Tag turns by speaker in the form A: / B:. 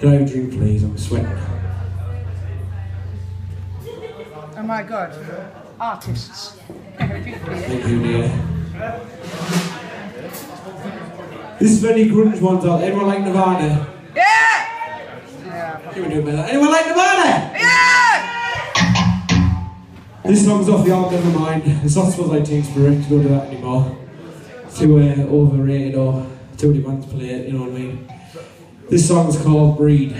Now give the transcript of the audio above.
A: Can I have a drink, please? I'm sweating.
B: Oh my god. Artists.
A: Thank you, dear. This is any grunge ones out. Anyone like Nirvana?
B: Yeah! Yeah.
A: Can we do better? Anyone like Nirvana?
B: Yeah!
A: This song's off the album Nevermind. It's not supposed like Teen Spirit to go to that anymore. Too uh, overrated or too many to play it, you know what I mean? This song is called Breed.